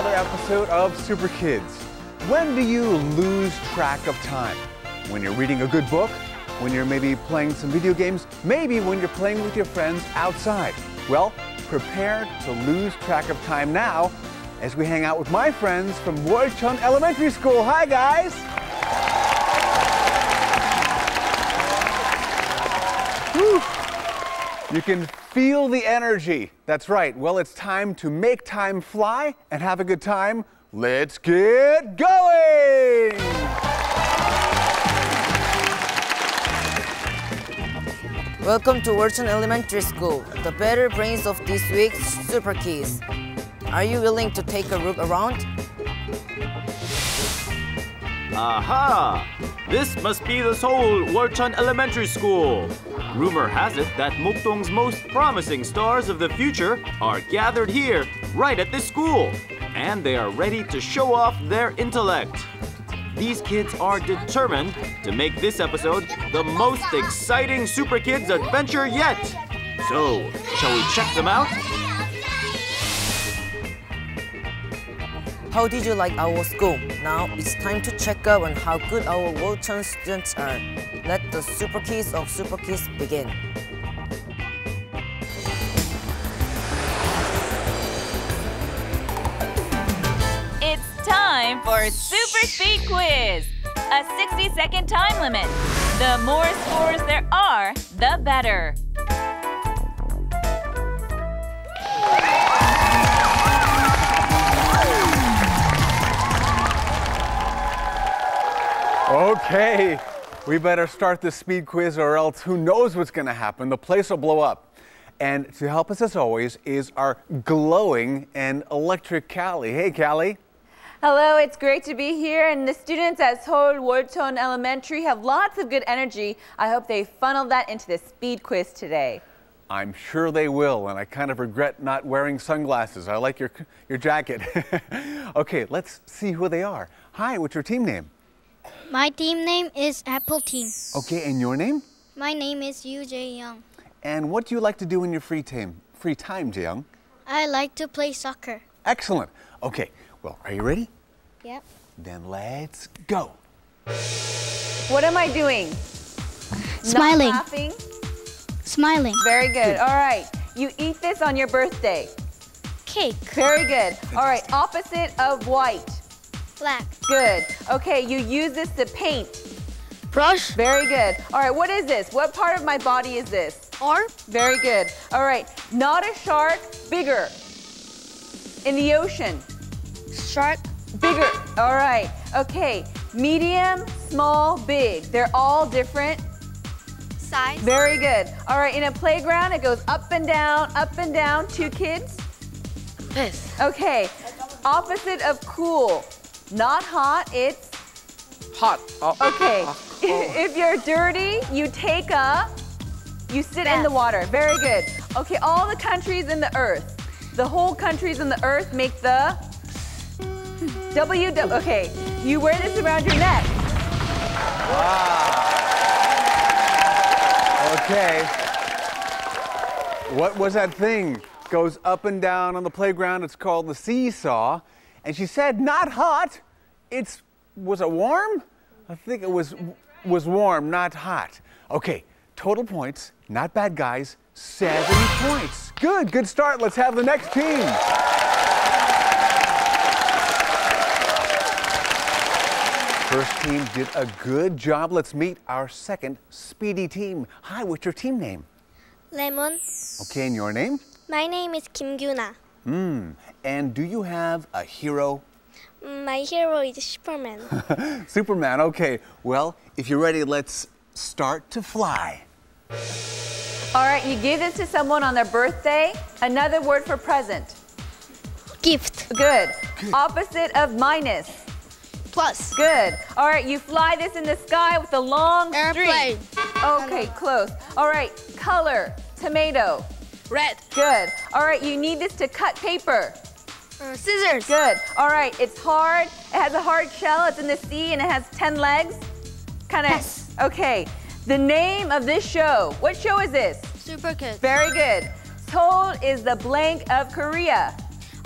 another episode of Super Kids. When do you lose track of time? When you're reading a good book? When you're maybe playing some video games? Maybe when you're playing with your friends outside? Well, prepare to lose track of time now as we hang out with my friends from Wolchon Elementary School. Hi, guys. You can feel the energy. That's right. Well, it's time to make time fly and have a good time. Let's get going! Welcome to Wolchon Elementary School, the better brains of this week's Super Kids. Are you willing to take a look around? Aha! This must be the Seoul Wolchon Elementary School. Rumor has it that Mokdong's most promising stars of the future are gathered here, right at this school, and they are ready to show off their intellect. These kids are determined to make this episode the most exciting Super Kids adventure yet. So, shall we check them out? How did you like our school? Now it's time to check up on how good our Wolchon students are. Let the Super Kids of Super Kids begin. It's time for Super Speed Quiz, a 60 second time limit. The more scores there are, the better. Okay, we better start this speed quiz or else who knows what's going to happen. The place will blow up. And to help us as always is our glowing and electric Callie. Hey, Callie. Hello, it's great to be here, and the students at Seoul Wolchon Elementary have lots of good energy. I hope they funnel that into the speed quiz today. I'm sure they will, and I kind of regret not wearing sunglasses. I like your, your jacket. okay, let's see who they are. Hi, what's your team name? My team name is Apple Team. Okay, and your name? My name is Yu Jae Young. And what do you like to do in your free time, free time, Jaeyoung? I like to play soccer. Excellent. Okay, well, are you ready? Yep. Then let's go. What am I doing? Smiling. Not laughing? Smiling. Very good. All right. You eat this on your birthday. Cake. Very good. All right. Opposite of white. Black. Good. Okay. You use this to paint. Brush. Very good. All right. What is this? What part of my body is this? Arm. Very good. All right. Not a shark. Bigger. In the ocean. Shark. Bigger. All right. Okay. Medium, small, big. They're all different. Size. Very good. All right. In a playground, it goes up and down, up and down. Two kids. This. Okay. Opposite of cool. Not hot. It's Hot. Oh. okay. Oh. if you're dirty, you take a. You sit in the water. Very good. Okay. All the countries in the earth. The whole countries in the earth make the. W. W- Okay. You wear this around your neck. Wow. Okay. What was that thing? Goes up and down on the playground. It's called the seesaw. And she said, not hot. It's, was it warm? I think it was, was warm, not hot. Okay, total points, not bad guys, seven points. Good, good start. Let's have the next team. First team did a good job. Let's meet our second speedy team. Hi, what's your team name? Lemon. Okay, and your name? My name is Kim Gyuna. Hmm. And do you have a hero? My hero is Superman. Superman. Okay. Well, if you're ready, let's start to fly. All right. You give this to someone on their birthday. Another word for present. Gift. Good. Opposite of minus. Plus. Good. All right. You fly this in the sky with a long Airplane. streak. Okay. Close. All right. Color. Tomato. Red. Good. All right. You need this to cut paper. Mm, scissors. Good. All right. It's hard. It has a hard shell. It's in the sea and it has 10 legs. Kind of. Yes. Okay. The name of this show. What show is this? Super Kids. Very good. Seoul is the blank of Korea.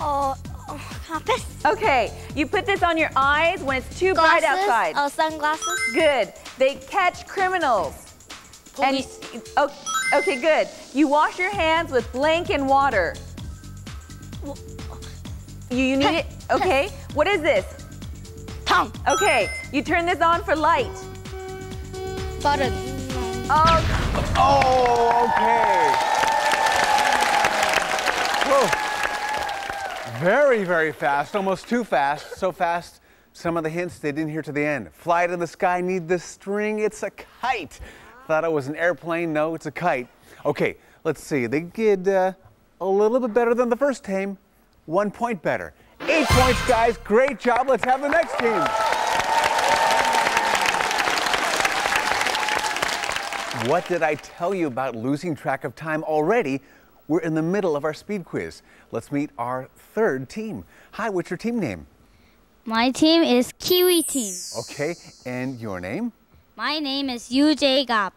Oh, oh compass. Okay. You put this on your eyes when it's too Glasses, bright outside. Oh, sunglasses. Good. They catch criminals. Police. And, okay, okay, good. You wash your hands with blank and water. Well, you, you need it? Okay. What is this? Tom. Okay. You turn this on for light. 버릇. Oh, Oh, okay. Whoa. Very, very fast, almost too fast. So fast, some of the hints they didn't hear to the end. Fly to the sky, need the string, it's a kite. Thought it was an airplane, no, it's a kite. Okay, let's see. They did uh, a little bit better than the first team. One point better. Eight points, guys. Great job. Let's have the next team. What did I tell you about losing track of time already? We're in the middle of our speed quiz. Let's meet our third team. Hi, what's your team name? My team is Kiwi Team. Okay, and your name? My name is UJ Gap.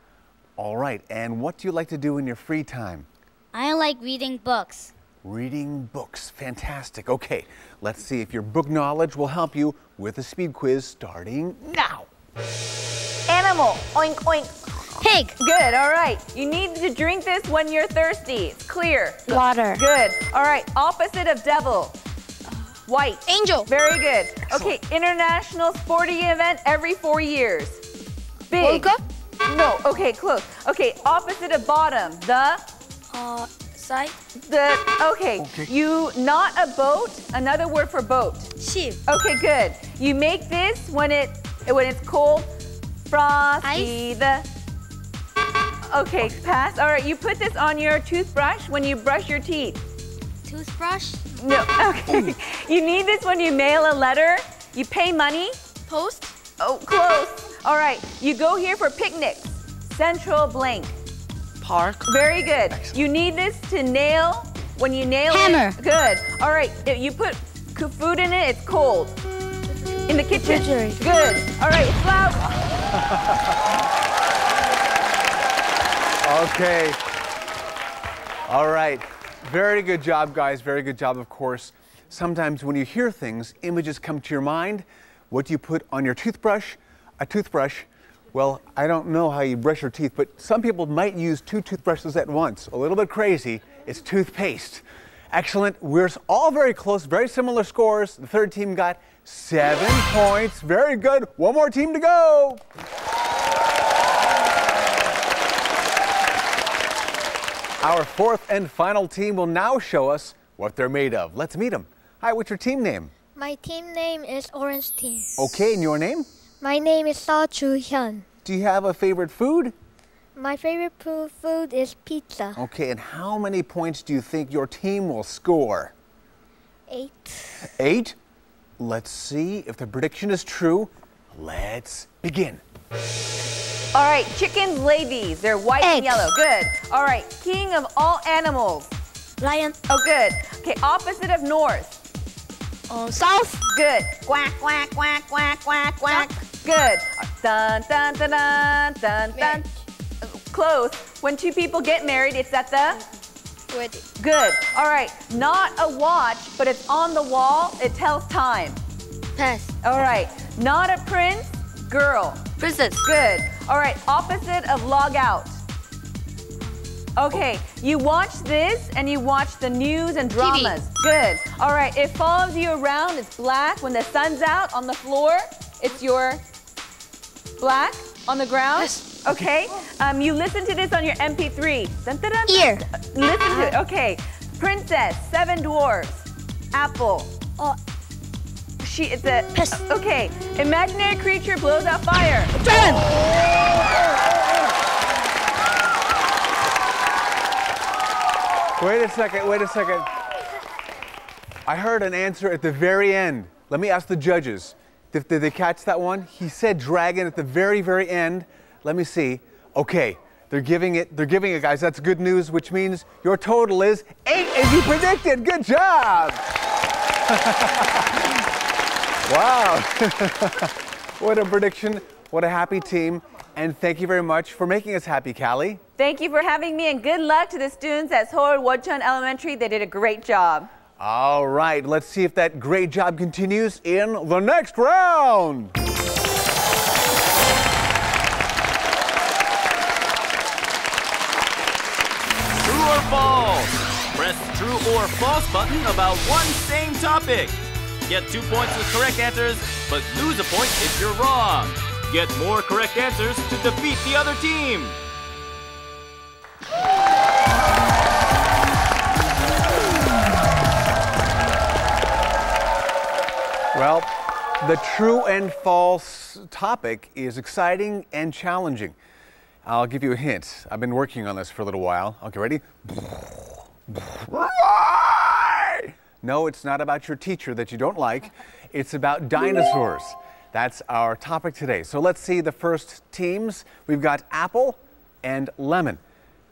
All right, and what do you like to do in your free time? I like reading books. Reading books. Fantastic. Okay, let's see if your book knowledge will help you with a speed quiz starting now. animal. Oink, oink. Pig. Good. All right. You need to drink this when you're thirsty. It's clear. Water. Good. All right. Opposite of devil. White. Angel. Very good. Okay. International sporting event every four years. Big. World Cup? No. Okay. Close. Okay. Opposite of bottom. The. 어, side. The. Okay. You not a boat. Another word for boat. ship. Okay. Good. You make this when it when it's cold. Frosty Ice? the. Okay, pass. All right, you put this on your toothbrush when you brush your teeth. Toothbrush. No, okay. you need this when you mail a letter. You pay money. Post. Oh, close. All right, you go here for picnics. Central blank. Park. Very good. You need this to nail when you nail Hammer. it. Good. All right, you put food in it, it's cold. In the kitchen. Refrigerator. Good. All right, flour. Okay. All right. Very good job, guys. Very good job, of course. Sometimes when you hear things, images come to your mind. What do you put on your toothbrush? A toothbrush. Well, I don't know how you brush your teeth, but some people might use two toothbrushes at once. A little bit crazy. It's toothpaste. Excellent. We're all very close, very similar scores. The third team got seven points. Very good. One more team to go. Our fourth and final team will now show us what they're made of. Let's meet them. Hi, what's your team name? My team name is Orange Team. Okay, and your name? My name is Seo Chu Hyun. Do you have a favorite food? My favorite fu- food is pizza. Okay, and how many points do you think your team will score? Eight. Eight? Let's see if the prediction is true. Let's begin. All right, chickens lay these. They're white and yellow. Good. All right, king of all animals. Lion. Oh, good. Okay, opposite of north. 어, south. Good. Quack, quack, quack, quack, quack, quack. Good. Dun, dun, dun, dun, dun, dun. Close. When two people get married, it's at the. Wedding. Good. All right. Not a watch, but it's on the wall. It tells time. Pass. All right. Not a prince, girl. Princess. Good. All right. Opposite of log out. Okay. You watch this and you watch the news and dramas. Good. All right. It follows you around. It's black. When the sun's out on the floor, it's your black on the ground. Yes. Okay. Um, you listen to this on your MP3. Dun, dun, dun, dun. Ear. Listen to it. Okay. Princess, seven dwarfs, apple. 어, She, it's a. Piss. Okay. Imaginary creature blows out fire. dragon. Wait a second, wait a second. I heard an answer at the very end. Let me ask the judges. Did, did they catch that one? He said dragon at the very, very end. Let me see. Okay, they're giving it, they're giving it, guys. That's good news, which means your total is eight as you predicted. Good job. wow. what a prediction. What a happy team. And thank you very much for making us happy, Callie. Thank you for having me and good luck to the students at Seoul Wonchon Elementary. They did a great job. All right, let's see if that great job continues in the next round. True or false? Press the true or false button about one same topic. Get two points with correct answers, but lose a point if you're wrong. Get more correct answers to defeat the other team. Well, the true and false topic is exciting and challenging. I'll give you a hint. I've been working on this for a little while. Okay, ready? No, it's not about your teacher that you don't like. It's about dinosaurs. That's our topic today. So let's see the first teams. We've got Apple and Lemon.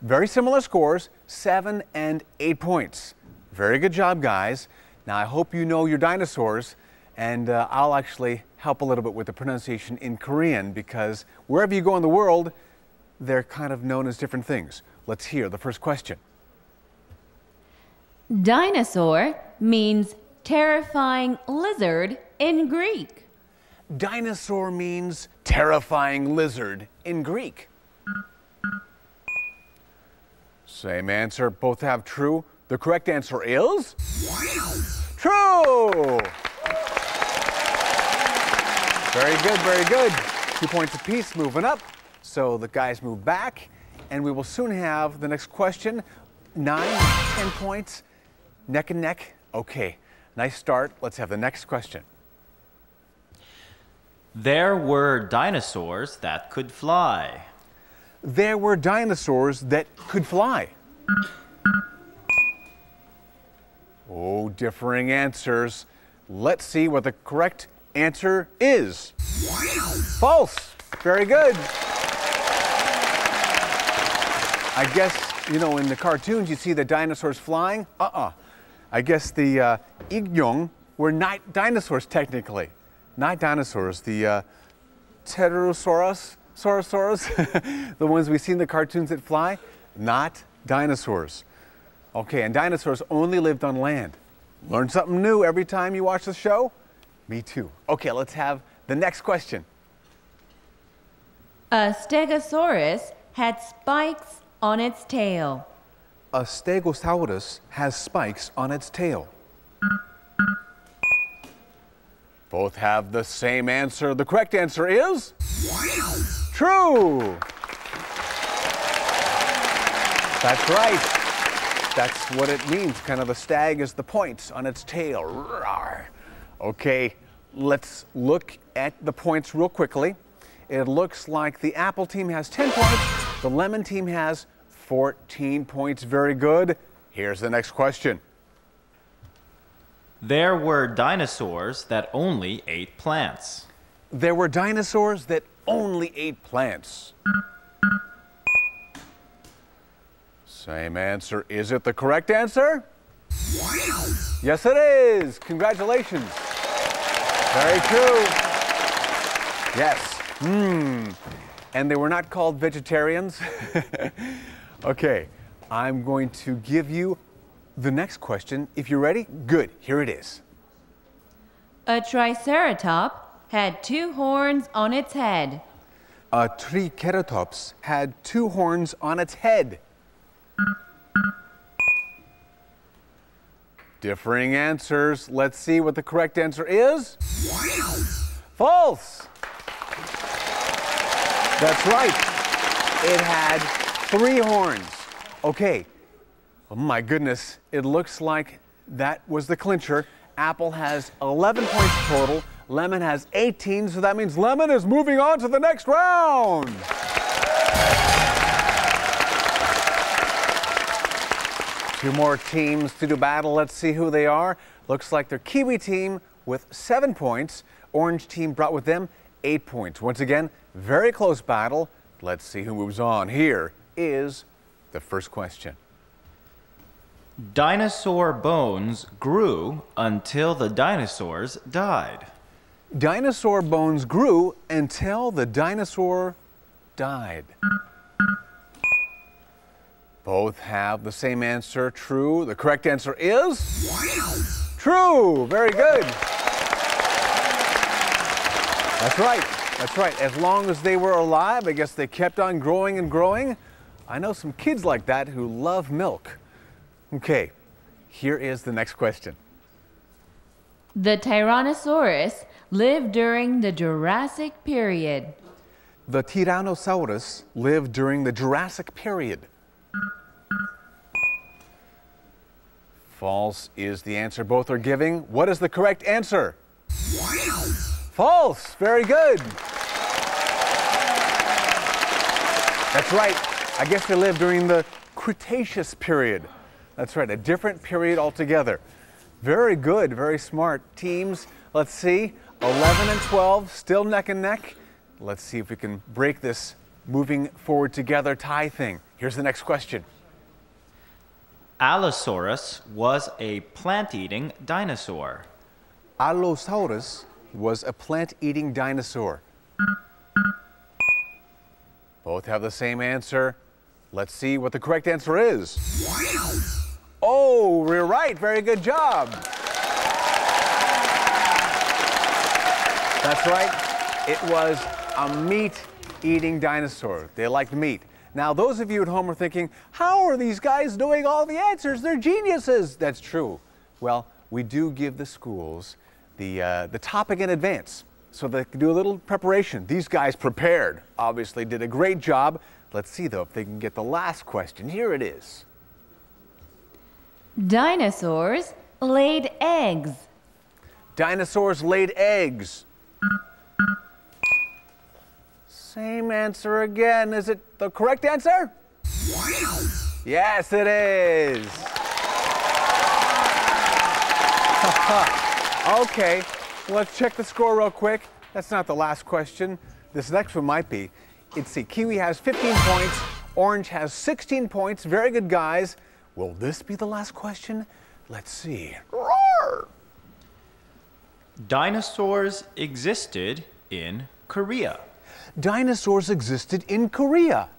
Very similar scores, seven and eight points. Very good job, guys. Now, I hope you know your dinosaurs, and uh, I'll actually help a little bit with the pronunciation in Korean because wherever you go in the world, they're kind of known as different things. Let's hear the first question. Dinosaur means terrifying lizard in Greek. Dinosaur means terrifying lizard in Greek. Same answer. Both have true. The correct answer is true. Very good, very good. Two points apiece, moving up. So the guys move back, and we will soon have the next question. Nine, ten points, neck and neck. Okay, nice start. Let's have the next question. There were dinosaurs that could fly. There were dinosaurs that could fly. Oh, differing answers. Let's see what the correct answer is. False. Very good. I guess, you know, in the cartoons you see the dinosaurs flying. Uh uh I guess the uh, were not dinosaurs technically. Not dinosaurs. The uh, Pterosaurus, Saurosaurus, the ones we see in the cartoons that fly, not dinosaurs. Okay, and dinosaurs only lived on land. Learn something new every time you watch the show? Me too. Okay, let's have the next question. A stegosaurus had spikes on its tail. A stegosaurus has spikes on its tail. Both have the same answer. The correct answer is true. That's right. That's what it means. Kind of the stag is the points on its tail. Rawr. Okay, let's look at the points real quickly. It looks like the Apple team has 10 points, the Lemon team has 14 points. Very good. Here's the next question. There were dinosaurs that only ate plants. There were dinosaurs that only ate plants. Same answer. Is it the correct answer? Yes, it is. Congratulations. Very true. Yes. Hmm. And they were not called vegetarians. okay. I'm going to give you the next question. If you're ready, good. Here it is. A triceratop had two horns on its head. A triceratops had two horns on its head. Differing answers. Let's see what the correct answer is. False. That's right. It had three horns. Okay. Oh my goodness. It looks like that was the clincher. Apple has 11 points total. Lemon has 18, so that means Lemon is moving on to the next round. Two more teams to do battle. Let's see who they are. Looks like they're Kiwi team with seven points. Orange team brought with them eight points. Once again, very close battle. Let's see who moves on. Here is the first question. Dinosaur bones grew until the dinosaurs died. Dinosaur bones grew until the dinosaur died. Both have the same answer, true. The correct answer is true. Very good. That's right. That's right. As long as they were alive, I guess they kept on growing and growing. I know some kids like that who love milk. Okay, here is the next question. The Tyrannosaurus lived during the Jurassic period. The Tyrannosaurus lived during the Jurassic period. False is the answer both are giving. What is the correct answer? False. Very good. That's right. I guess they lived during the Cretaceous period. That's right, a different period altogether. Very good, very smart. Teams, let's see, 11 and 12, still neck and neck. Let's see if we can break this moving forward together tie thing. Here's the next question. Allosaurus was a plant eating dinosaur. Allosaurus was a plant eating dinosaur. Both have the same answer. Let's see what the correct answer is. Oh, we're right. Very good job. That's right. It was a meat eating dinosaur. They liked meat. Now, those of you at home are thinking, how are these guys doing all the answers? They're geniuses. That's true. Well, we do give the schools the, uh, the topic in advance so they can do a little preparation. These guys prepared, obviously did a great job. Let's see, though, if they can get the last question. Here it is. Dinosaurs laid eggs. Dinosaurs laid eggs. Same answer again. Is it the correct answer? Yes, it is. okay, let's check the score real quick. That's not the last question. This next one might be. Let's see, Kiwi has 15 points, Orange has 16 points. Very good, guys. Will this be the last question? Let's see. Roar! Dinosaurs existed in Korea. Dinosaurs existed in Korea.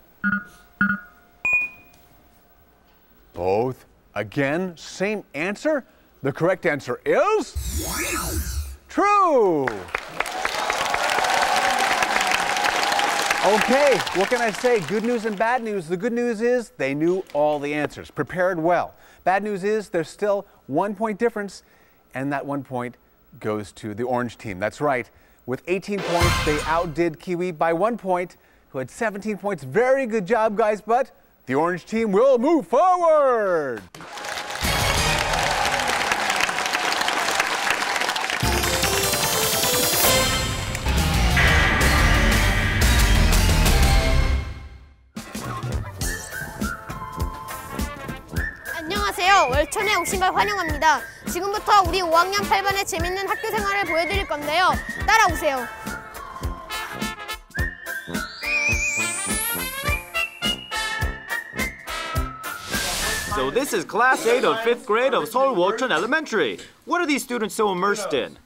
Both. Again, same answer. The correct answer is true. Okay, what can I say? Good news and bad news. The good news is they knew all the answers, prepared well. Bad news is there's still one point difference, and that one point goes to the orange team. That's right. With 18 points, they outdid Kiwi by one point, who had 17 points. Very good job, guys, but the orange team will move forward. 월천에 오신 걸 환영합니다. 지금부터 우리 5학년 8반의 재밌는 학교 생활을 보여드릴 건데요. 따라오세요. So this is class 8 of 5th grade of Seoul Wochon Elementary. What are these students so immersed in?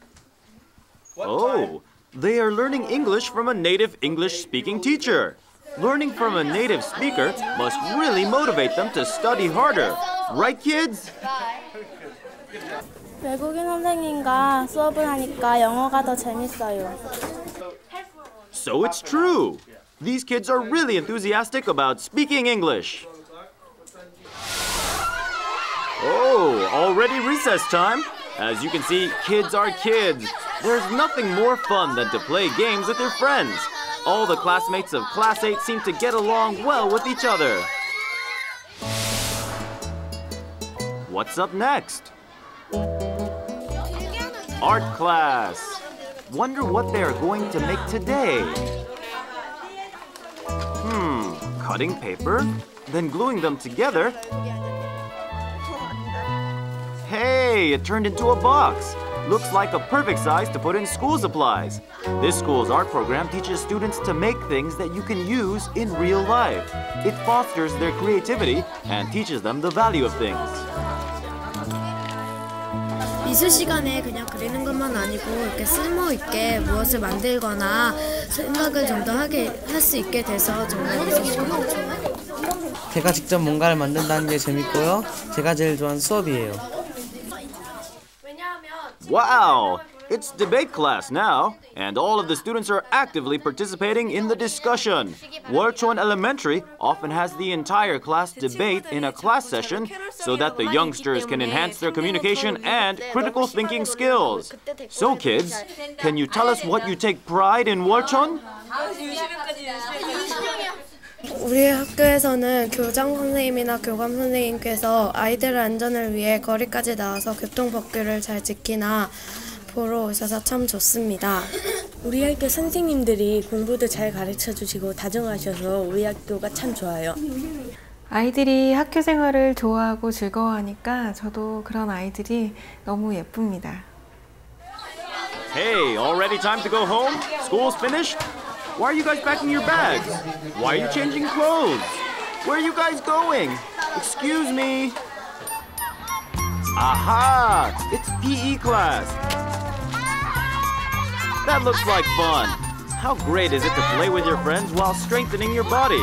Oh, they are learning English from a native English speaking teacher. Learning from a native speaker must really motivate them to study harder. Right, kids? 외국인 선생님과 수업을 하니까 영어가 더 재밌어요. So it's true. These kids are really enthusiastic about speaking English. Oh, already recess time. As you can see, kids are kids. There's nothing more fun than to play games with your friends. All the classmates of Class 8 seem to get along well with each other. What's up next? Art class. Wonder what they're going to make today. Hmm, cutting paper, then gluing them together. Hey, it turned into a box Looks like a perfect size to put in school supplies. This school's art program teaches students to make things that you can use in real life. It fosters their creativity and teaches them the value of things. 미술 시간에 그냥 그리는 것만 아니고 이렇게 쓸모 있게 무엇을 만들거나 생각을 좀 더 하게 할 수 있게 돼서 정말 미술 시간이 좋아요. 제가 직접 뭔가를 만든다는 게 재밌고요. 제가 제일 좋아하는 수업이에요. Wow! It's debate class now, and all of the students are actively participating in the discussion. Wolchon Elementary often has the entire class debate in a class session so that the youngsters can enhance their communication and critical thinking skills. So, kids, can you tell us what you take pride in Wolchon? 우리 학교에서는 교장 선생님이나 교감 선생님께서 아이들 안전을 위해 거리까지 나와서 교통법규를 잘 지키나 보러 오셔서 참 좋습니다. 우리 학교 선생님들이 공부도 잘 가르쳐 주시고 다정하셔서 우리 학교가 참 좋아요. 아이들이 학교 생활을 좋아하고 즐거워하니까 저도 그런 아이들이 너무 예쁩니다. Hey, already time to go home? School's finished? Why are you guys packing your bags? Why are you changing clothes? Where are you guys going? Excuse me. Aha! It's PE class. That looks like fun. How great is it to play with your friends while strengthening your body?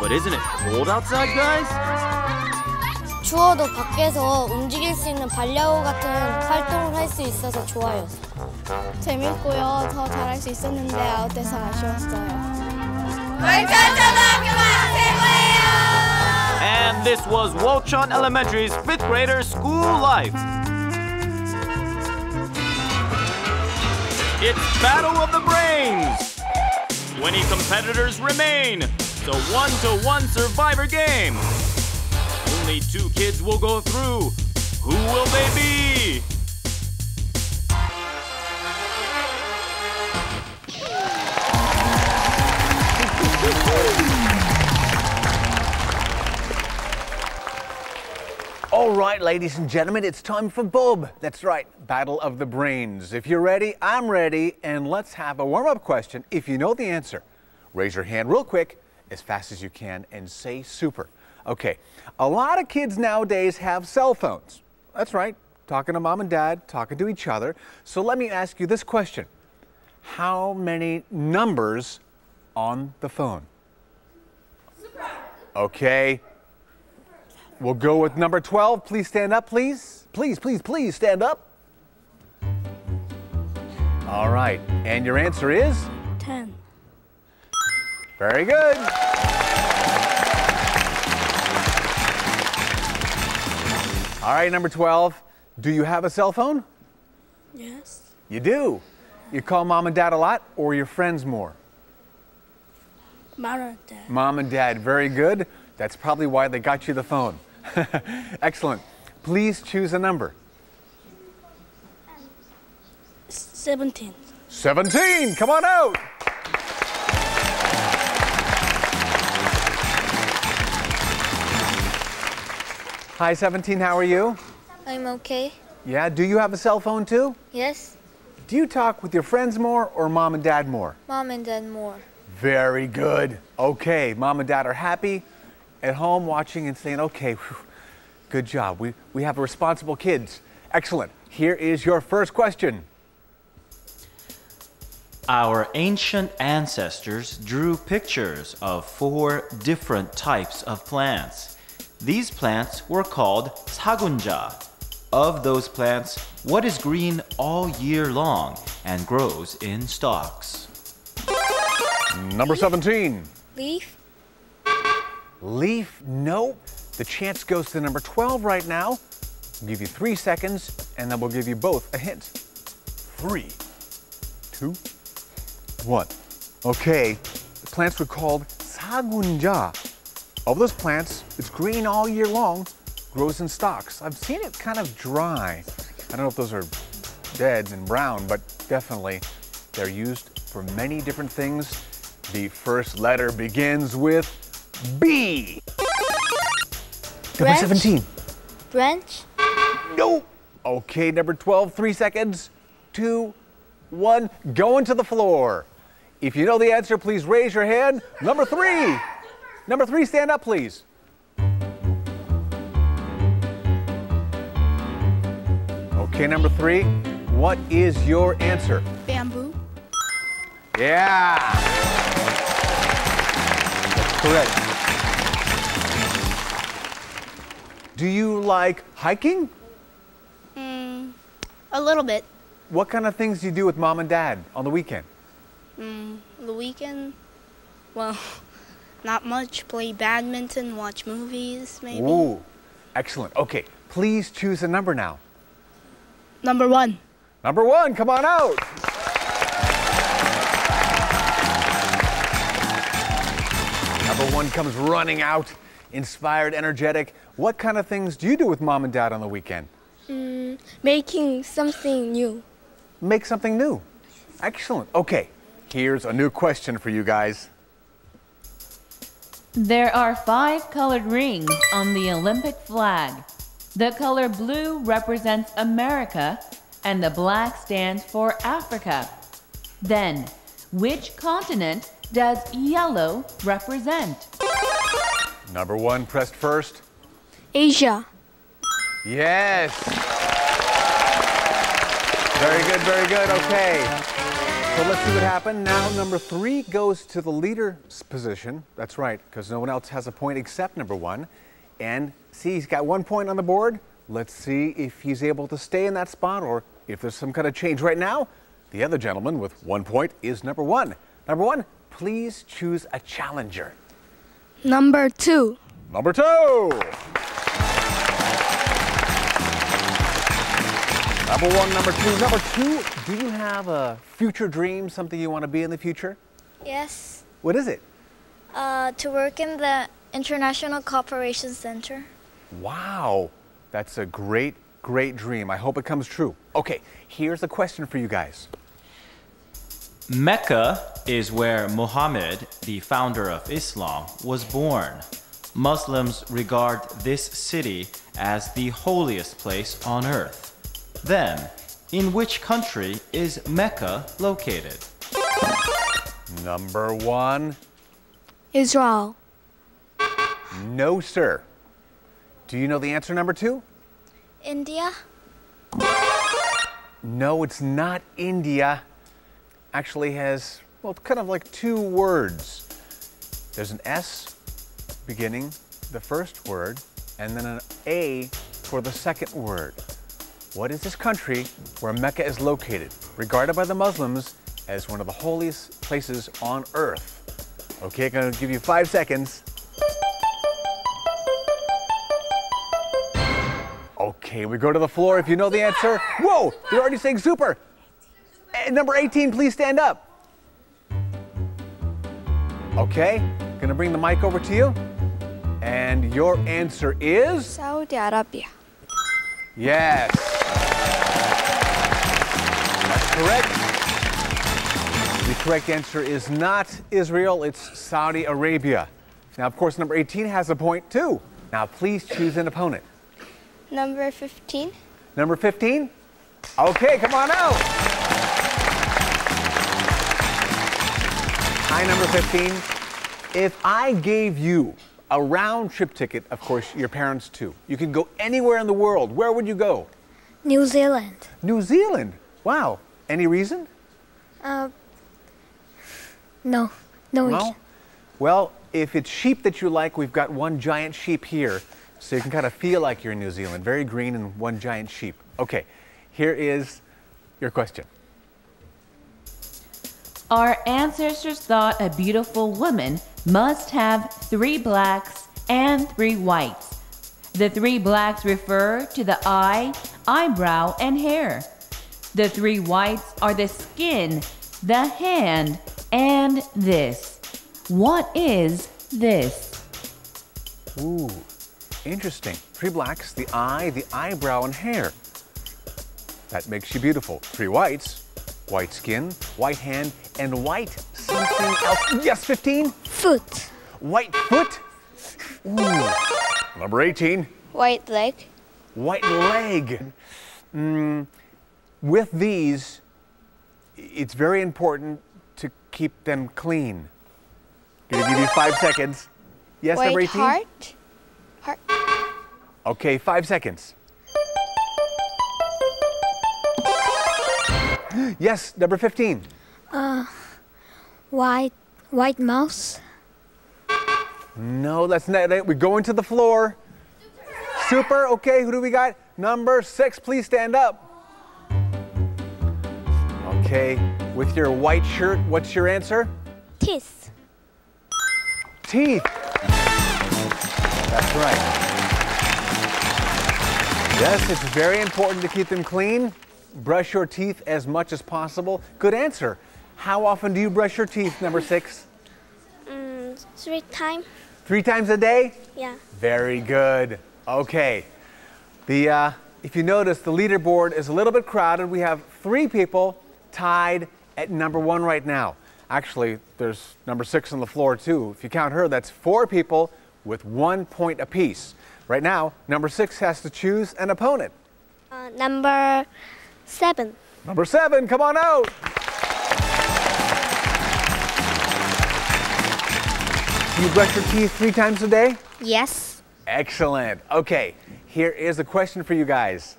But isn't it cold outside, guys? 추워도 밖에서 움직일 수 있는 반려우 같은 활동을 할 수 있어서 좋아요. 재밌고요. 더 잘할 수 있었는데 아웃돼서 아쉬웠어요. 최고예요! And this was Wolchon Elementary's fifth grader school life. It's Battle of the Brains! 20 competitors remain. It's a one-to-one survivor game. Only two kids will go through. Who will they be? All right, ladies and gentlemen, it's time for Bob. That's right, Battle of the Brains. If you're ready, I'm ready, and let's have a warm up question. If you know the answer, raise your hand real quick, as fast as you can, and say super. Okay, a lot of kids nowadays have cell phones. That's right, talking to mom and dad, talking to each other. So let me ask you this question How many numbers on the phone? Super. Okay, We'll go with number 12. Please stand up, please. Please, please, please stand up. All right. And your answer is? 10. Very good. All right, number 12. Do you have a cell phone? Yes. You do. You call mom and dad a lot or your friends more? Mom and dad. Mom and dad, very good. That's probably why they got you the phone. Excellent. Please choose a number. 17. 17. Come on out. Hi, 17. How are you? I'm okay. Yeah. Do you have a cell phone too? Yes, Do you talk with your friends more or mom and dad more? mom and dad more. Very good. Okay. Mom and dad are happy at home watching and saying, okay, whew, good job. We, we have responsible kids. Excellent. Here is your first question. Our ancient ancestors drew pictures of four different types of plants. These plants were called sagunja. Of those plants, what is green all year long and grows in stalks? Number 17. Leaf, Leaf, no. The chance goes to number 12 right now. We'll give you three seconds, and then we'll give you both a hint. Three, two, one. Okay, the plants were called sagunja. Of those plants, it's green all year long, grows in stalks. I've seen it kind of dry. I don't know if those are dead and brown, but definitely they're used for many different things. The first letter begins with B. Number 17. branch, No. Okay, number 12, three seconds. Two, one, go into the floor. If you know the answer, please raise your hand. Number three. Number three, stand up, please. Okay, number three, what is your answer? Bamboo. Yeah. That's correct. Do you like hiking? Mm, a little bit. What kind of things do you do with mom and dad on the weekend? Mm, the weekend, well, not much. Play badminton, watch movies, maybe. Ooh, excellent. Okay, please choose a number now. Number one. Number one, come on out. Number one comes running out, inspired, energetic. What kind of things do you do with mom and dad on the weekend? Mm, making something new. Make something new. Excellent. Okay, here's a new question for you guys. There are five colored rings on the Olympic flag. The color blue represents America and the black stands for Africa. Then, which continent does yellow represent? Number one pressed first. Asia. Yes. Very good, very good. Okay. So let's see what happened. Now, number three goes to the leader's position. That's right, because no one else has a point except number one. And see, he's got one point on the board. Let's see if he's able to stay in that spot or if there's some kind of change. Right now, the other gentleman with one point is number one. Number one, please choose a challenger. Number two. Number two. Number one, number two. Number two, do you have a future dream, something you want to be in the future? Yes. What is it? Uh, to work in the International Cooperation Center. Wow, that's a great, great dream. I hope it comes true. Okay, here's a question for you guys. Mecca is where Muhammad, the founder of Islam, was born. Muslims regard this city as the holiest place on earth. Then, in which country is Mecca located? Number one, Israel. no, sir. Do you know the answer, number two? India. No, it's not India. Actually has, well, kind of like two words. There's an S beginning the first word, and then an A for the second word. What is this country where Mecca is located, regarded by the Muslims as one of the holiest places on earth? Okay, I'm gonna give you five seconds. Okay, we go to the floor. If you know the answer, whoa, they're already saying super. Eh, number 18, please stand up. Okay, gonna bring the mic over to you. And your answer is? Saudi Arabia. Yes. That's correct. The correct answer is not Israel, it's Saudi Arabia. Now, of course, number 18 has a point too. Now, please choose an opponent. Number 15. Number 15? Okay, come on out. Number 15. If I gave you a round trip ticket, of course, your parents too, you could go anywhere in the world, where would you go? New Zealand. New Zealand. Wow. Any reason? Uh, no. No. No? Well, if it's sheep that you like, we've got one giant sheep here, so you can kind of feel like you're in New Zealand. Very green and one giant sheep. Okay, here is your question. Our ancestors thought a beautiful woman must have three blacks and three whites. The three blacks refer to the eye, eyebrow, and hair. The three whites are the skin, the hand, and this. What is this? Ooh, interesting. Three blacks, the eye, the eyebrow, and hair. That makes you beautiful. Three whites, white skin, white hand, and white something else. Yes, 15? Foot. White foot? Ooh. Number 18, White leg. white leg. Mm, with these, it's very important to keep them clean. Gonna give you five seconds. Yes, White number 18? heart. Heart. Okay, five seconds. yes, number 15. Uh, white. White mouse. No, that's not it. We go into the floor. Super. Okay, who do we got? Number six, please stand up. Okay, with your white shirt, what's your answer? Teeth. Teeth. That's right. Yes, it's very important to keep them clean. Brush your teeth as much as possible. Good answer. How often do you brush your teeth, number six? Mm, three time. Three times a day? Yeah. Very good. Okay. The, uh, if you notice, the leaderboard is a little bit crowded. We have three people tied at number one right now. Actually, there's number six on the floor too. If you count her, that's four people with one point apiece. Right now, number six has to choose an opponent. Uh, number seven. Number seven, come on out. Do you brush your teeth three times a day? Yes. Excellent. Okay, here is a question for you guys.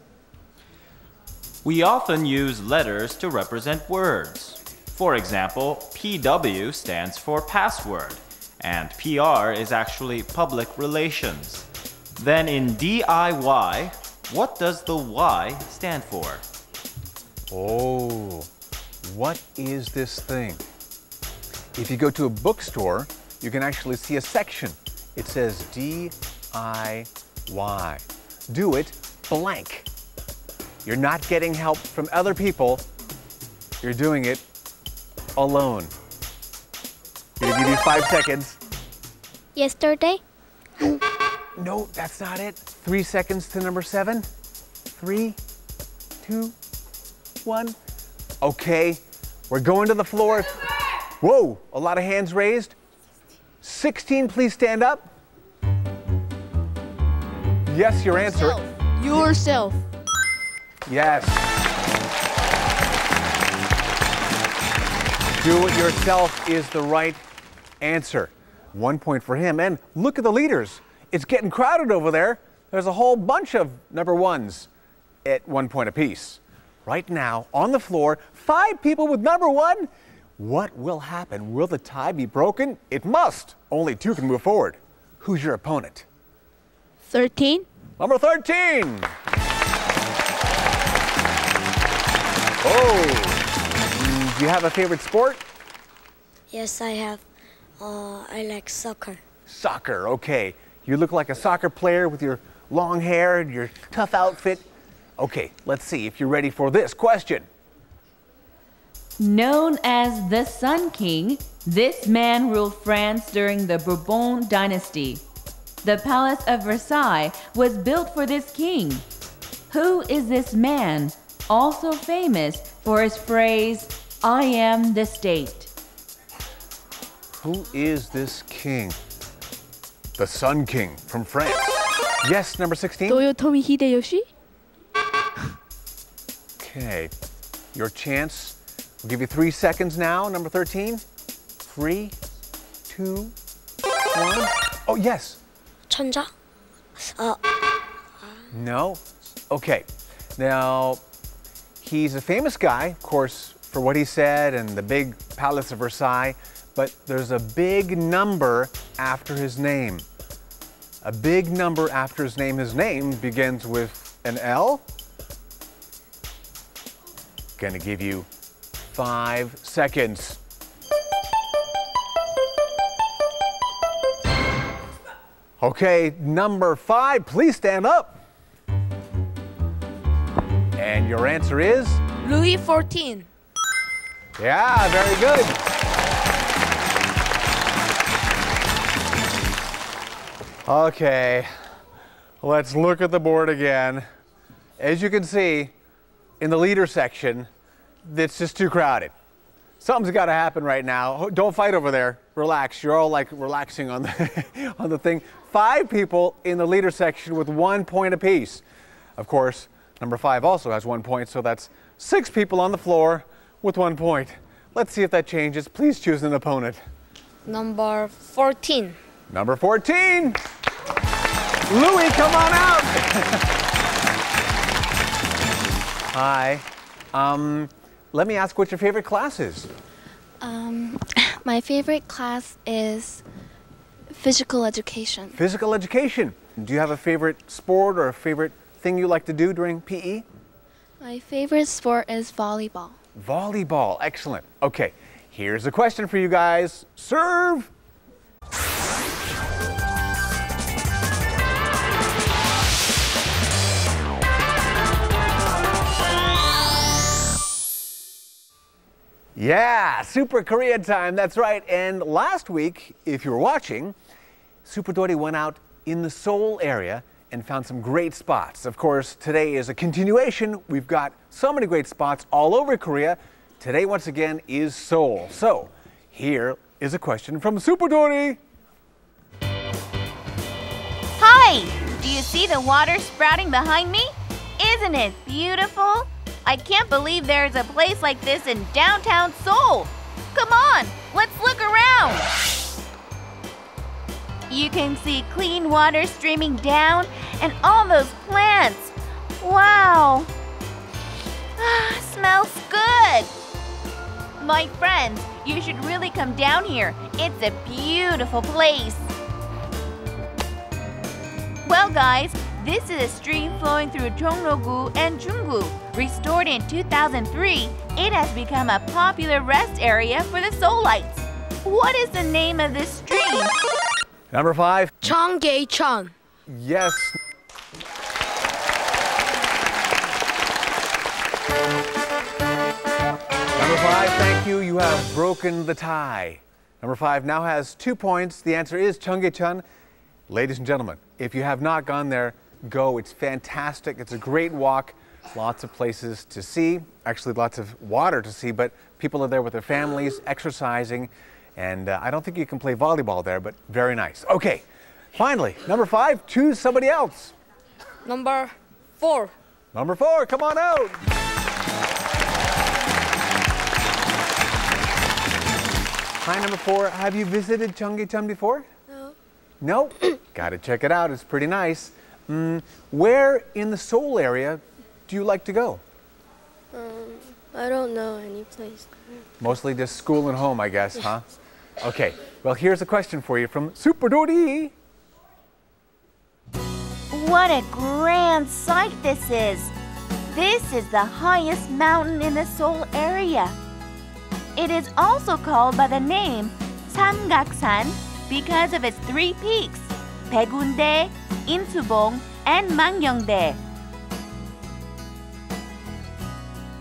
We often use letters to represent words. For example, PW stands for password, and PR is actually public relations. Then in DIY, what does the Y stand for? Oh, what is this thing? If you go to a bookstore, you can actually see a section. It says DIY. Do it blank. You're not getting help from other people. You're doing it alone. Gonna give you five seconds. Yesterday. No, that's not it. Three seconds to number seven. Three, two, one. Okay, we're going to the floor. Whoa, a lot of hands raised. 16, please stand up. Yes, your answer. Yourself. Yes. Do it yourself is the right answer. One point for him. And look at the leaders. It's getting crowded over there. There's a whole bunch of number ones at one point apiece. Right now, on the floor, five people with number one. What will happen? Will the tie be broken? It must. Only two can move forward. Who's your opponent? 13. Number 13. Oh. Do you have a favorite sport? Yes, I have. Uh, I like soccer. Soccer, okay. You look like a soccer player with your long hair and your tough outfit. Okay, let's see if you're ready for this question. Known as the Sun King, this man ruled France during the Bourbon dynasty. The Palace of Versailles was built for this king. Who is this man, also famous for his phrase, I am the state? Who is this king? The Sun King from France. Yes, number 16. Toyotomi Hideyoshi. Okay, your chance. We'll give you three seconds now, number 13. Three, two, one. Oh, yes. 천자. Uh, No? Okay. Now, he's a famous guy, of course, for what he said and the big Palace of Versailles, but there's a big number after his name. A big number after his name. His name begins with an L. Gonna give you five seconds. Okay, number five, please stand up. And your answer is? Louis 14. Yeah, very good. Okay, let's look at the board again. As you can see, in the leader section, it's just too crowded. Something's got to happen right now. Don't fight over there. Relax. You're all like relaxing on the on the thing. Five people in the leader section with one point apiece. Of course, number five also has one point, so that's six people on the floor with one point. Let's see if that changes. Please choose an opponent. Number 14. Number 14. Louis, come on out. Hi. Um, let me ask what your favorite class is. Um, my favorite class is physical education. Physical education. Do you have a favorite sport or a favorite thing you like to do during? PE? My favorite sport is volleyball. Volleyball. Excellent. Okay, here's a question for you guys. Serve. Yeah, Super Korea time. That's right. And last week, if you were watching, Super Dory went out in the Seoul area and found some great spots. Of course, today is a continuation. We've got so many great spots all over Korea. Today, once again, is Seoul. So, here is a question from Super Dory. Hi! Do you see the water sprouting behind me? Isn't it beautiful? I can't believe there's a place like this in downtown Seoul. Come on, let's look around. You can see clean water streaming down and all those plants. Wow! Ah, smells good. My friends, you should really come down here. It's a beautiful place. Well, guys, this is a stream flowing through Chongnogu and Chunggu. Restored in 2003, it has become a popular rest area for the Seoulites. What is the name of this stream? Number five. Cheonggye-cheon. Yes. Number five, thank you. You have broken the tie. Number five now has two points. The answer is Cheonggye-cheon. Ladies and gentlemen, if you have not gone there, go. It's fantastic. It's a great walk. Lots of places to see. Actually, lots of water to see, but people are there with their families, exercising. And uh, I don't think you can play volleyball there, but very nice. Okay, finally, number five, choose somebody else. Number four. Number four, come on out. Hi, number four. Have you visited Cheonggyecheon before? No. No? Got to check it out. It's pretty nice. Mm, where in the Seoul area do you like to go? Um, I don't know any place. Mostly just school and home, I guess, huh? Okay, well, here's a question for you from Super Dory. What a grand sight this is! This is the highest mountain in the Seoul area. It is also called by the name Samgaksan because of its three peaks, Baegundae, Imsubong, and Mangyongdae.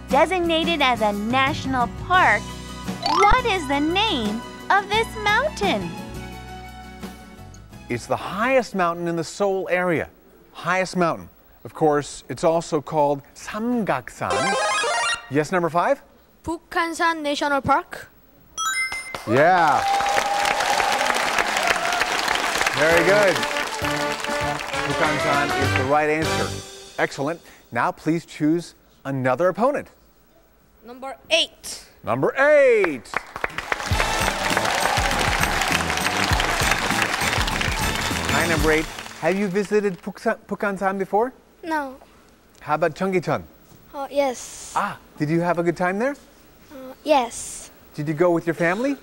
Designated as a national park, what is the name of this mountain? It's the highest mountain in the Seoul area. Highest mountain. Of course, it's also called Samgaksan. Yes, number five? Bukhansan National Park. Yeah. Very good. Bukhansan is the right answer. Excellent. Now please choose another opponent. Number eight. Number eight. Hi, number eight. Have you visited Bukhansan before? No. How about Cheonggyecheon? Uh, yes. Ah, did you have a good time there? Uh, yes. Did you go with your family?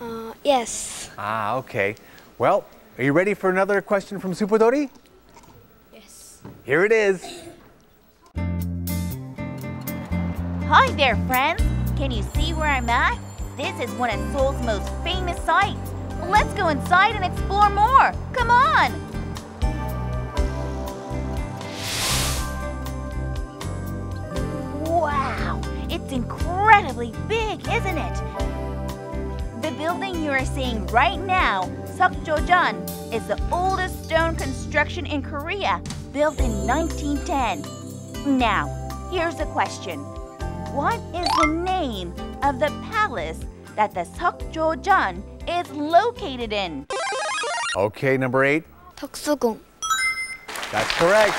Uh, yes. Ah, okay. Well, are you ready for another question from Super Dory? Yes. Here it is. Hi there, friends! Can you see where I'm at? This is one of Seoul's most famous sites. Let's go inside and explore more. Come on! Wow! It's incredibly big, isn't it? The building you are seeing right now, Seokjojeon is the oldest stone construction in Korea, built in 1910. Now, here's a question. What is the name of the palace that the Seokjojeon is located in? Okay, number eight. Deoksugung. That's correct.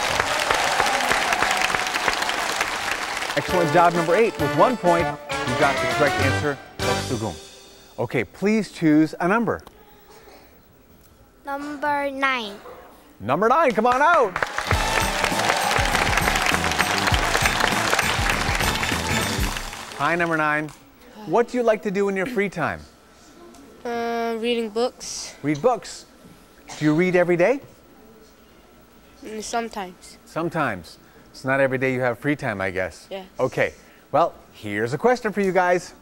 Excellent job, number eight. With one point, you got the correct answer, Deoksugung. Okay, please choose a number. Number nine. Number nine, come on out. Hi, number nine. What do you like to do in your free time? Uh, reading books. Read books. Do you read every day? Mm, Sometimes. Sometimes. It's not every day you have free time, I guess. Yes. Okay. Well, here's a question for you guys.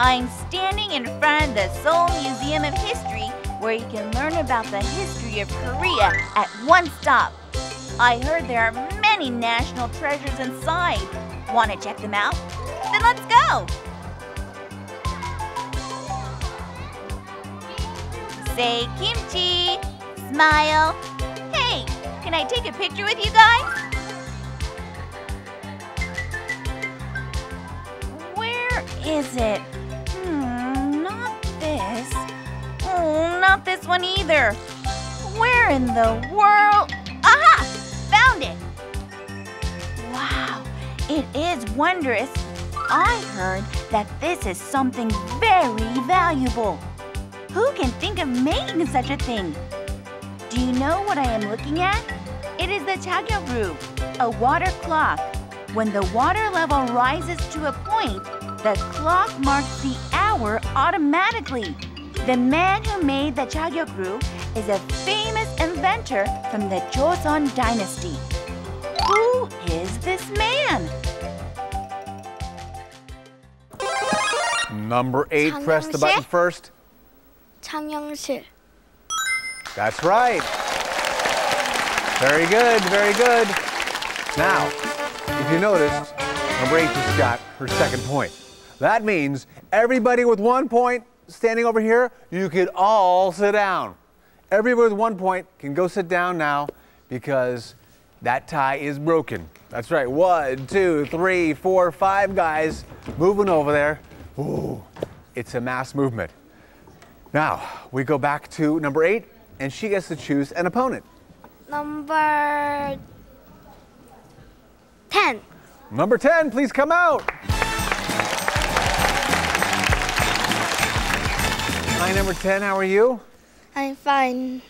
I'm standing in front of the Seoul Museum of History where you can learn about the history of Korea at one stop. I heard there are many national treasures inside. Want to check them out? Then let's go! Say kimchi, smile. Hey, can I take a picture with you guys? Where is it? Not this. Oh, not this one either. Where in the world? Aha! Found it! Wow, it is wondrous. I heard that this is something very valuable. Who can think of making such a thing? Do you know what I am looking at? It is the Jagyeongnu, a water clock. When the water level rises to a point, the clock marks the hour automatically. The man who made the Jagyeongnu is a famous inventor from the Joseon dynasty. Who is this man? Number eight, press the button first. 장영실. That's right. Very good, very good. Now, if you noticed, number eight just got her second point. That means everybody with one point standing over here, you could all sit down. Everybody with one point can go sit down now because that tie is broken. That's right. One, two, three, four, five guys moving over there. Ooh, it's a mass movement. Now, we go back to number eight, and she gets to choose an opponent. Number 10. Number 10, please come out. Hi, number 10, how are you? I'm fine.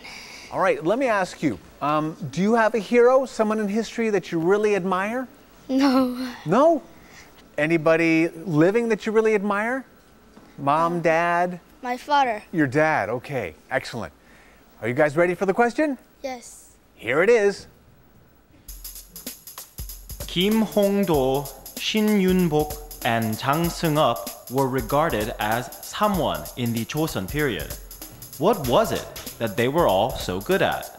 All right, let me ask you um, do you have a hero, someone in history that you really admire? No. No? Anybody living that you really admire? Mom, dad? My father. Your dad, okay, excellent. Are you guys ready for the question? Yes. Here it is. Kim Hong-do, Shin Yun-bok, and Jang Seung-eop were regarded as someone in the Joseon period. What was it that they were all so good at?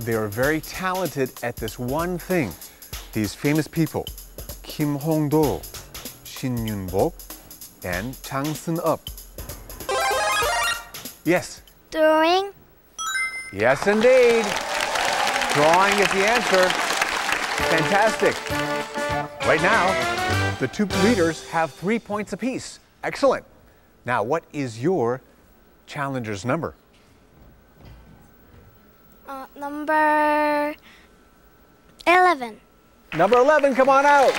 They are very talented at this one thing. These famous people, Kim Hong-do, Shin Yun-bok, and Jang Seung-eop. Yes, Drawing. yes indeed. Drawing is the answer. Fantastic. Right now, the two leaders have three points apiece. Excellent. Now, what is your challenger's number? Uh, number 11. Number 11, come on out.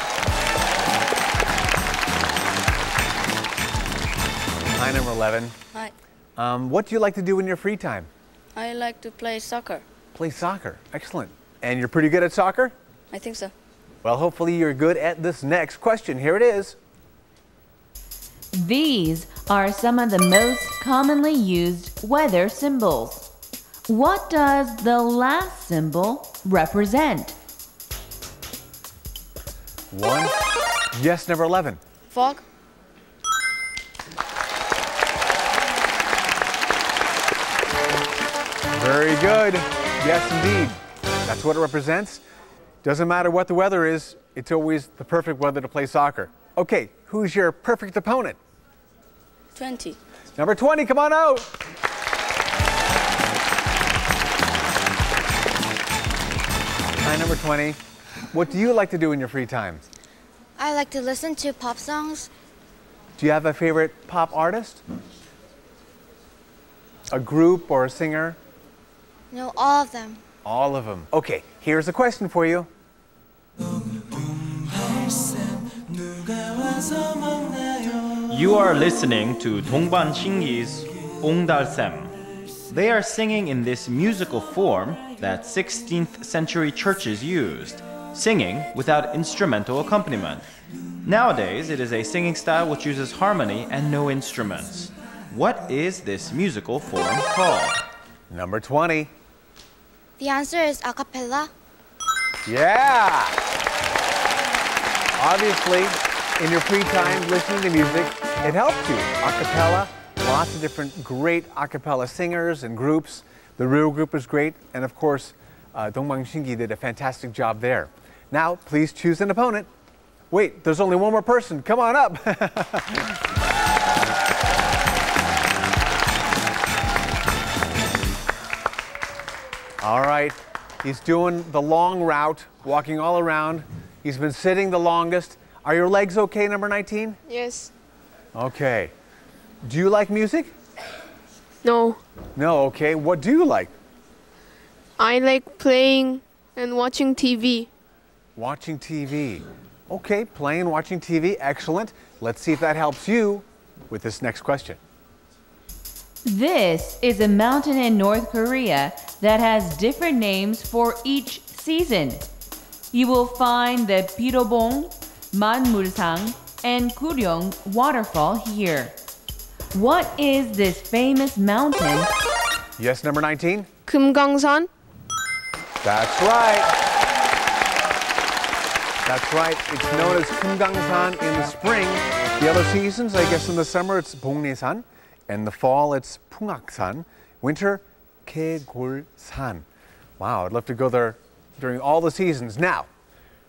Hi, number 11. Hi. Um, what do you like to do in your free time? I like to play soccer. Play soccer. Excellent. And you're pretty good at soccer? I think so. Well, hopefully you're good at this next question. Here it is. These are some of the most commonly used weather symbols. What does the last symbol represent? One. Yes, number 11. Fog. Very good. Yes, indeed. That's what it represents. Doesn't matter what the weather is, it's always the perfect weather to play soccer. Okay, who's your perfect opponent? 20. Number 20, come on out. Hi, number 20. What do you like to do in your free time? I like to listen to pop songs. Do you have a favorite pop artist? A group or a singer? No, all of them. All of them. Okay, here's a question for you. You are listening to Dongbang Shingi's Ongdalsaem. They are singing in this musical form that 16th century churches used, singing without instrumental accompaniment. Nowadays, it is a singing style which uses harmony and no instruments. What is this musical form called? Number 20. The answer is a cappella. Yeah! Obviously, in your free time listening to music, it helps you. A cappella, lots of different great a cappella singers and groups. The real group is great, and of course, uh, Dongbang Shingi did a fantastic job there. Now, please choose an opponent. Wait, there's only one more person. Come on up. all right, he's doing the long route, walking all around. He's been sitting the longest. Are your legs okay, number 19? Yes. Okay. Do you like music? No. No, okay. What do you like? I like playing and watching TV. Watching TV. Okay, playing, and watching TV, excellent. Let's see if that helps you with this next question. This is a mountain in North Korea that has different names for each season. You will find the Pirobong, Manmulsang, and Kuryong waterfall here. What is this famous mountain? Yes, number 19. Kumgangsan. That's right. That's right. It's known as Kumgangsan in the spring. The other seasons, I guess in the summer, it's Bongnesan. In the fall it's Pungaksan. Winter, Kegulsan. Wow, I'd love to go there during all the seasons. Now,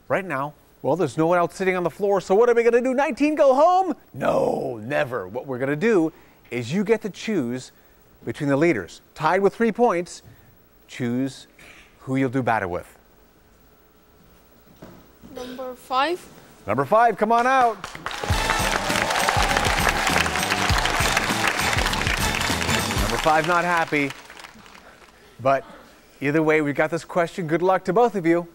right now, well, there's no one else sitting on the floor, so what are we going to do? 19 go home? No, never. What we're going to do is you get to choose between the leaders. Tied with three points, choose who you'll do battle with. Number five. Number five, come on out. Five, not happy. But either way, we've got this question. Good luck to both of you.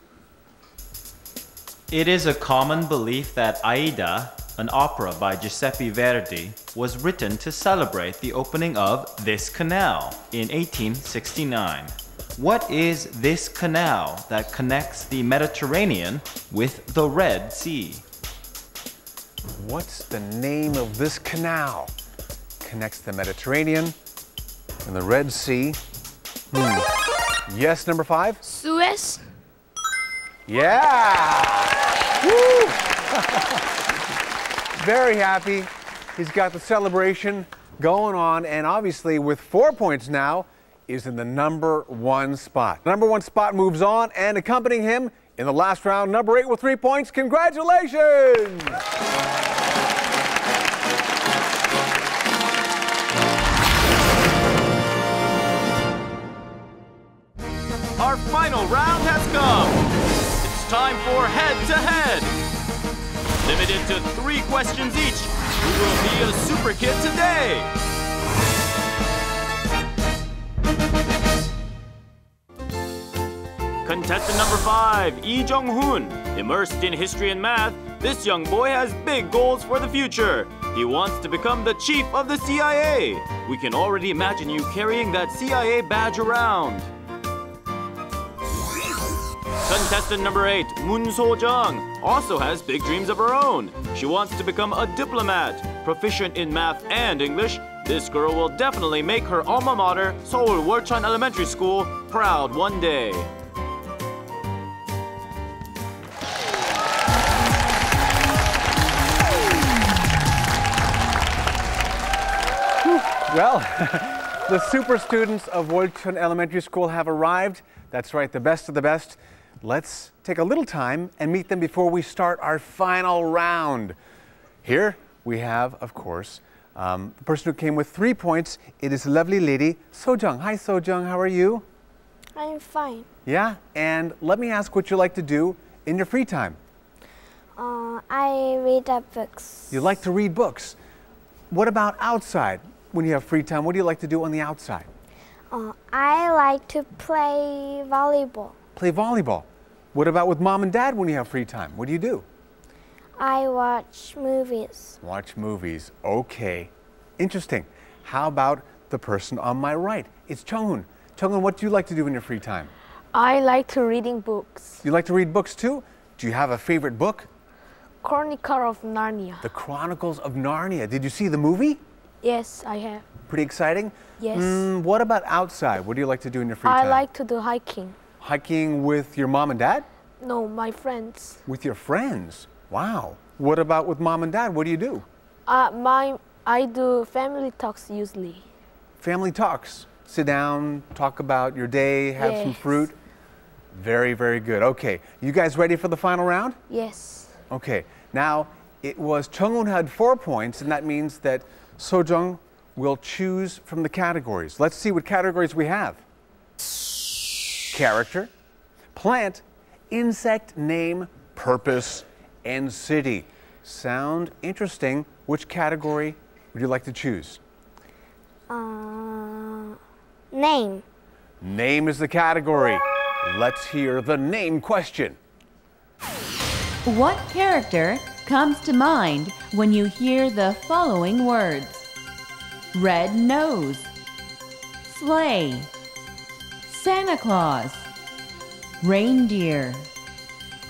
It is a common belief that Aida, an opera by Giuseppe Verdi, was written to celebrate the opening of this canal in 1869. What is this canal that connects the Mediterranean with the Red Sea? What's the name of this canal? Connects the Mediterranean and the Red Sea. Hmm. Yes, number five? Suez. Yeah! Woo! Very happy. He's got the celebration going on, and obviously, with four points now, is in the number one spot. Number one spot moves on, and accompanying him in the last round, number eight with three points. Congratulations! Time for head to head. Limited to three questions each. Who will be a super kid today? Contestant number five, Lee Jung-hoon. Immersed in history and math, this young boy has big goals for the future. He wants to become the chief of the CIA. We can already imagine you carrying that CIA badge around. Contestant number 8, Moon So-jung, also has big dreams of her own. She wants to become a diplomat. Proficient in math and English, this girl will definitely make her alma mater, Seoul Wolchon Elementary School, proud one day. Well, the super students of Wolchon Elementary School have arrived. That's right, the best of the best. Let's take a little time and meet them before we start our final round. Here we have, of course, um, the person who came with three points. It is a lovely lady Sojung. Hi, Sojung. How are you? I'm fine. Yeah. And let me ask what you like to do in your free time. Uh, I read books. You like to read books. What about outside? When you have free time, what do you like to do on the outside? Uh, I like to play volleyball. Play volleyball. What about with mom and dad when you have free time? What do you do? I watch movies. Watch movies. Okay. Interesting. How about the person on my right? It's Chunghoon. Chunghoon, what do you like to do in your free time? I like to reading books. You like to read books too? Do you have a favorite book? Chronicle of Narnia. The Chronicles of Narnia. Did you see the movie? Yes, I have. Pretty exciting? Yes. Mm, what about outside? What do you like to do in your free I time? I like to do hiking. Hiking with your mom and dad? No, my friends. With your friends? Wow. What about with mom and dad? What do you do? Uh, my I do family talks usually. Family talks. Sit down, talk about your day, have some fruit. Very, very good. Okay, you guys ready for the final round? Yes. Okay, now it was Chungun had four points, and that means that Sojung will choose from the categories. Let's see what categories we have character, plant, insect, name, purpose, and city. Sound interesting. Which category would you like to choose? Uh, name. Name is the category. Let's hear the name question. What character comes to mind when you hear the following words? Red nose, sleigh, Santa Claus, reindeer.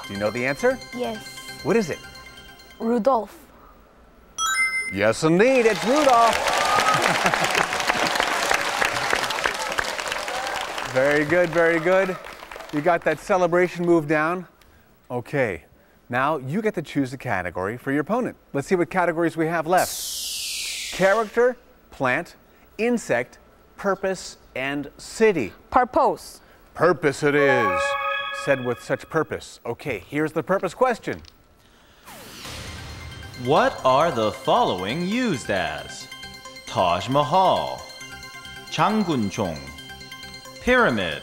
Do you know the answer? Yes. What is it? Rudolph. Yes, indeed, it's Rudolph. very good, very good. You got that celebration move down. Okay, now you get to choose a category for your opponent. Let's see what categories we have left character, plant, insect, purpose, and city. Purpose. Purpose it is. Said with such purpose. Okay, here's the purpose question. What are the following used as? Taj Mahal, Janggunchong, Pyramid,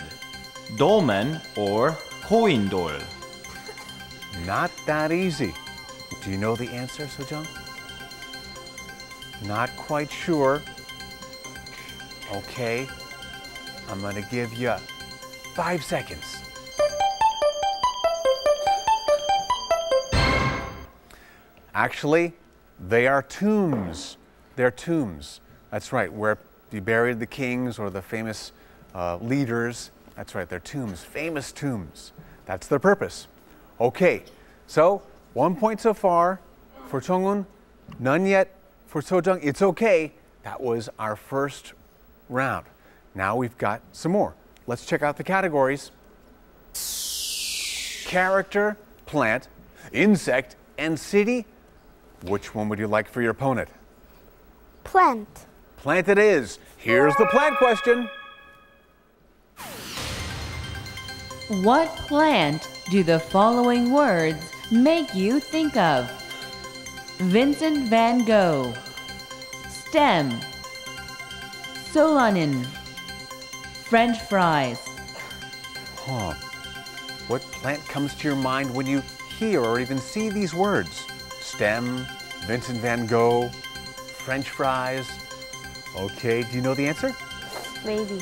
Dolmen, or Koindol? Not that easy. Do you know the answer, Sojung? Not quite sure. Okay, I'm gonna give you five seconds. Actually, they are tombs. They're tombs. That's right, where you buried the kings or the famous uh, leaders. That's right, they're tombs, famous tombs. That's their purpose. Okay, so one point so far for Chongun, none yet for Sojung. It's okay. That was our first round. Now we've got some more. Let's check out the categories character, plant, insect, and city. Which one would you like for your opponent? Plant. Plant it is. Here's the plant question. What plant do the following words make you think of? Vincent van Gogh, stem, Solanine, French fries. Huh. What plant comes to your mind when you hear or even see these words? Stem, Vincent van Gogh, French fries. Okay, do you know the answer? Maybe.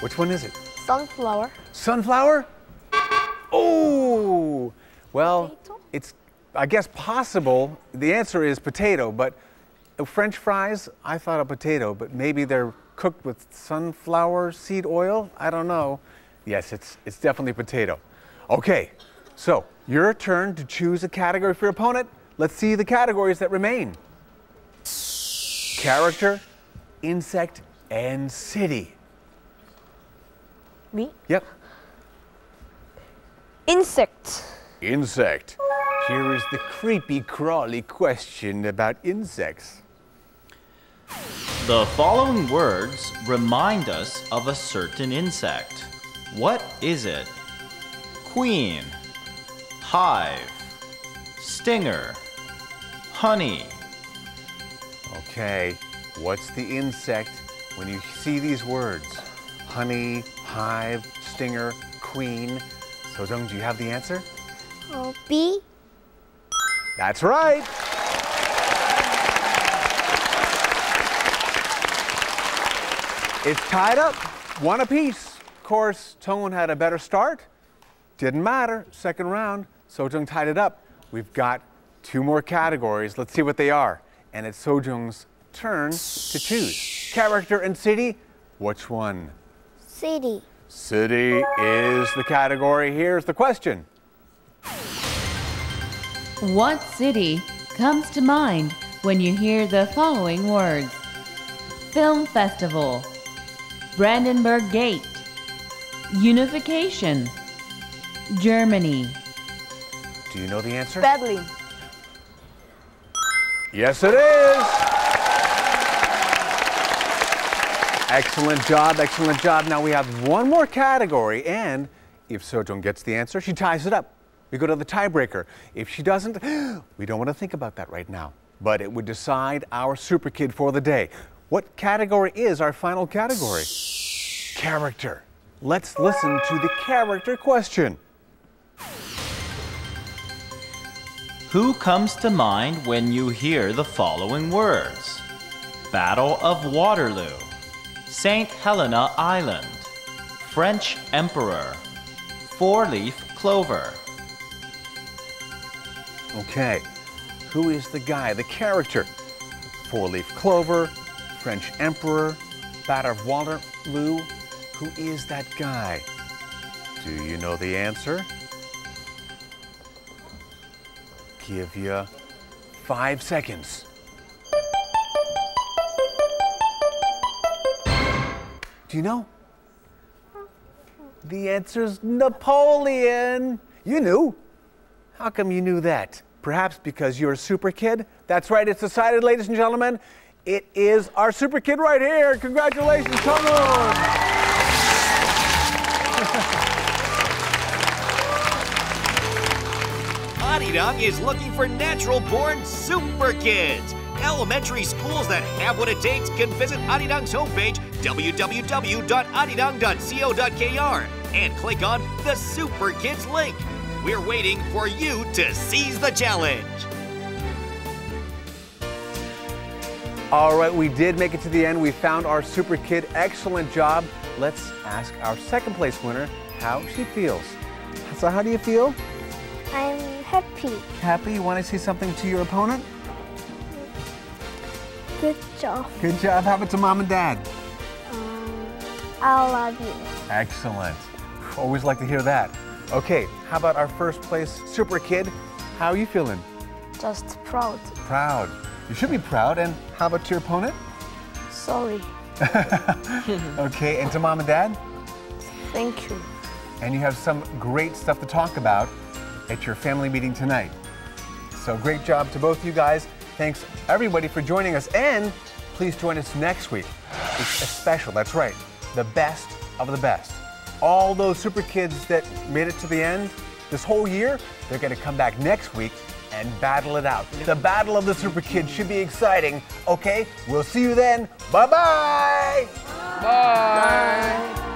Which one is it? Sunflower. Sunflower? Oh! Well, it's, I guess, possible. The answer is potato, but French fries, I thought a potato, but maybe they're cooked with sunflower seed oil? I don't know. Yes, it's, it's definitely potato. Okay, so your turn to choose a category for your opponent. Let's see the categories that remain character, insect, and city. Me? Yep. Insect. Insect. Here is the creepy, crawly question about insects. The following words remind us of a certain insect. What is it? Queen, hive, stinger, honey. Okay, what's the insect when you see these words? Honey, hive, stinger, queen. So Sojung, do you have the answer? Oh, bee. That's right. It's tied up, one apiece. Of course, Tongwon had a better start. Didn't matter, second round. Sojung tied it up. We've got two more categories. Let's see what they are. And it's Sojung's turn to choose. Character and city, which one? City. City is the category. Here's the question. What city comes to mind when you hear the following words? Film Festival, Brandenburg Gate, Unification, Germany. Do you know the answer? Berlin. Yes, it is. Excellent job, excellent job. Now we have one more category, and if Sojung gets the answer, she ties it up. We go to the tiebreaker. If she doesn't, we don't want to think about that right now. But it would decide our super kid for the day. What category is our final category? Character. Let's listen to the character question. Who comes to mind when you hear the following words? Battle of Waterloo, St. Helena Island, French Emperor, Four Leaf Clover. Okay, who is the guy, the character? Four leaf clover, French emperor, Battle of Waterloo. Who is that guy? Do you know the answer? Give you five seconds. Do you know? The answer's Napoleon. You knew. How come you knew that? Perhaps because you're a super kid? That's right, it's decided, ladies and gentlemen. It is our super kid right here. Congratulations, Tongun! Arirang is looking for natural-born super kids. Elementary schools that have what it takes can visit Arirang's homepage, www.arirang.co.kr, and click on the Super Kids link. We're waiting for you to seize the challenge. All right, we did make it to the end. We found our super kid. Excellent job. Let's ask our second place winner how she feels. So, how do you feel? I'm happy. Happy? You want to say something to your opponent? Good job. Good job. How about to mom and dad? Um, I love you. Excellent. Always like to hear that. Okay, how about our first place super kid? How are you feeling? Just proud. Proud. You should be proud. And how about to your opponent? Sorry. Okay, and to mom and dad? Thank you. And you have some great stuff to talk about at your family meeting tonight. So great job to both you guys. Thanks everybody for joining us. And please join us next week. It's a special, that's right. The best of the best. All those super kids that made it to the end this whole year, they're going to come back next week and battle it out. The battle of the super kids should be exciting. Okay, we'll see you then. Bye-bye. Bye.